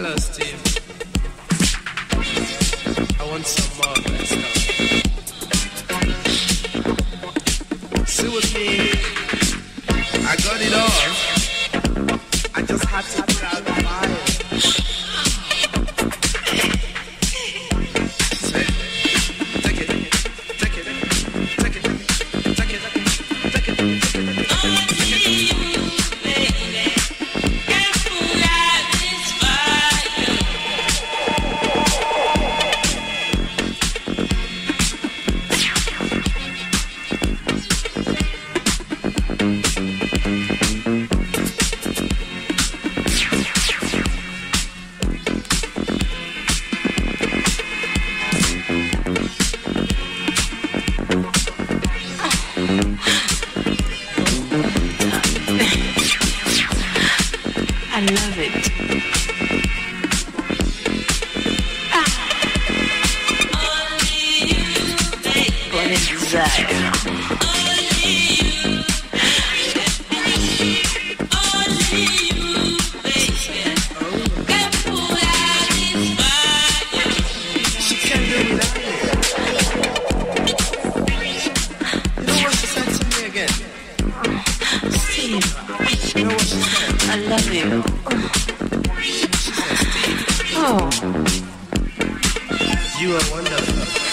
Hello, Steve. I want some more with me, I got it all. I just had to put out I love it. Ah. desire. You? I love you. Oh. You are wonderful.